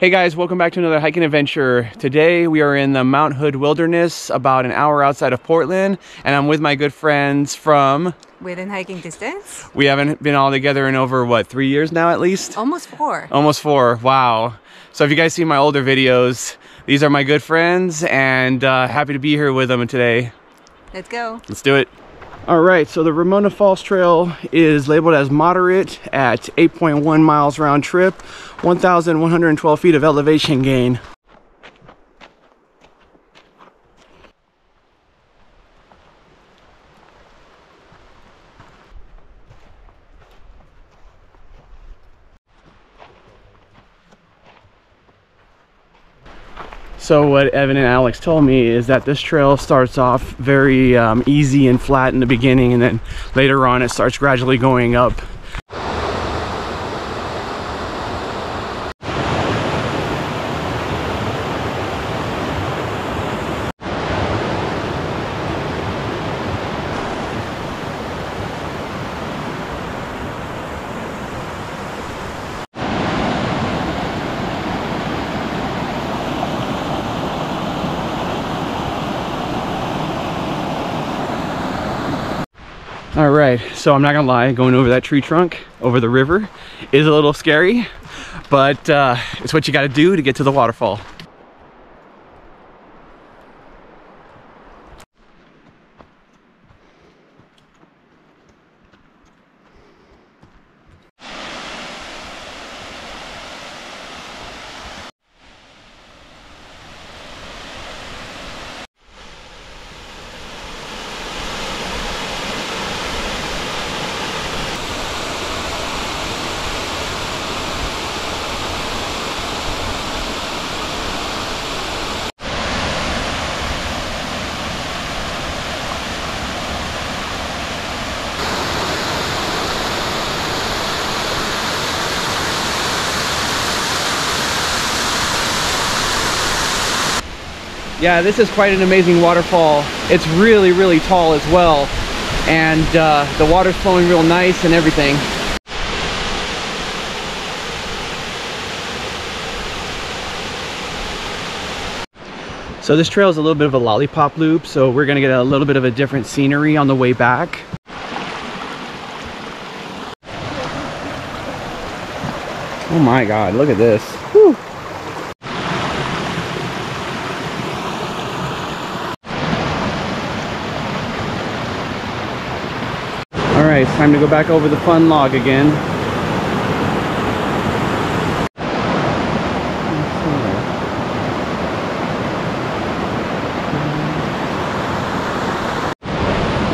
Hey guys, welcome back to another hiking adventure. Today we are in the Mount Hood Wilderness, about an hour outside of Portland, and I'm with my good friends from. Within hiking distance? We haven't been all together in over what, three years now at least? Almost four. Almost four, wow. So if you guys see my older videos, these are my good friends, and uh, happy to be here with them today. Let's go. Let's do it. All right, so the Ramona Falls Trail is labeled as moderate at 8.1 miles round trip, 1,112 feet of elevation gain. So what Evan and Alex told me is that this trail starts off very um, easy and flat in the beginning and then later on it starts gradually going up. All right, so I'm not gonna lie, going over that tree trunk, over the river, is a little scary, but uh, it's what you gotta do to get to the waterfall. Yeah, this is quite an amazing waterfall. It's really, really tall as well. And uh, the water's flowing real nice and everything. So this trail is a little bit of a lollipop loop, so we're gonna get a little bit of a different scenery on the way back. Oh my God, look at this. Whew. All right, it's time to go back over the fun log again.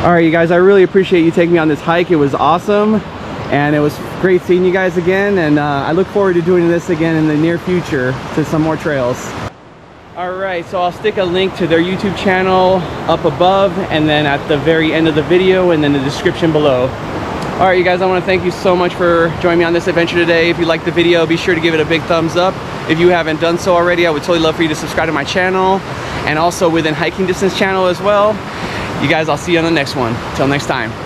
All right, you guys, I really appreciate you taking me on this hike. It was awesome, and it was great seeing you guys again, and uh, I look forward to doing this again in the near future to some more trails. All right, so I'll stick a link to their YouTube channel up above and then at the very end of the video and then the description below. All right, you guys, I wanna thank you so much for joining me on this adventure today. If you liked the video, be sure to give it a big thumbs up. If you haven't done so already, I would totally love for you to subscribe to my channel and also within Hiking Distance channel as well. You guys, I'll see you on the next one. Till next time.